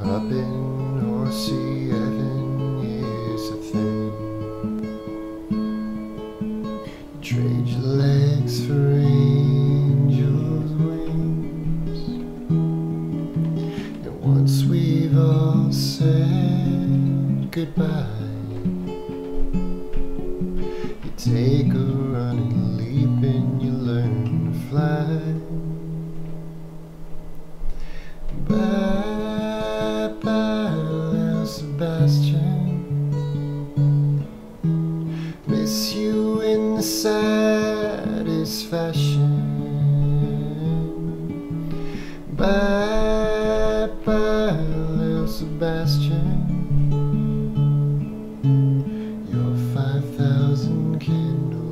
Up in Horsey Heaven is a thing. Trade your legs for angels' wings. And once we've all said goodbye, you take a running. and satisfaction. Bye bye, Li'l Sebastian. Your 5,000 candles.